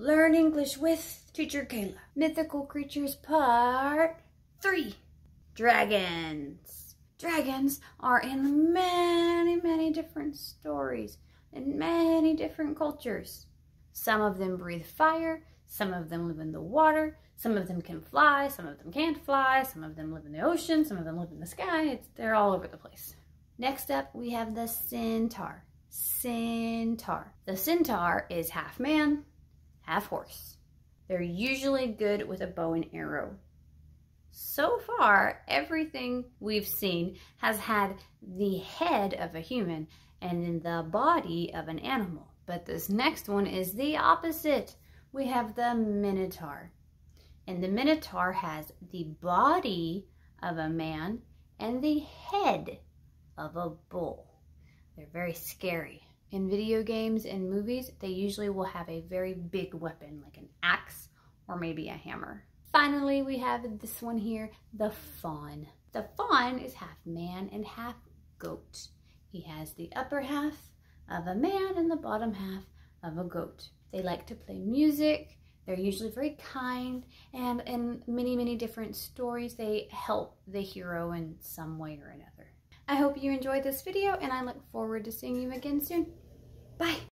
Learn English with Teacher Kayla. Mythical Creatures Part 3 Dragons. Dragons are in many, many different stories in many different cultures. Some of them breathe fire, some of them live in the water, some of them can fly, some of them can't fly, some of them live in the ocean, some of them live in the sky. It's, they're all over the place. Next up, we have the centaur. Centaur. The centaur is half man, half horse. They're usually good with a bow and arrow. So far, everything we've seen has had the head of a human and the body of an animal. But this next one is the opposite. We have the minotaur. And the minotaur has the body of a man and the head of a bull. They're very scary. In video games and movies, they usually will have a very big weapon, like an axe or maybe a hammer. Finally, we have this one here, the faun. The faun is half man and half goat. He has the upper half of a man and the bottom half of a goat. They like to play music. They're usually very kind and in many, many different stories, they help the hero in some way or another. I hope you enjoyed this video and I look forward to seeing you again soon. Bye.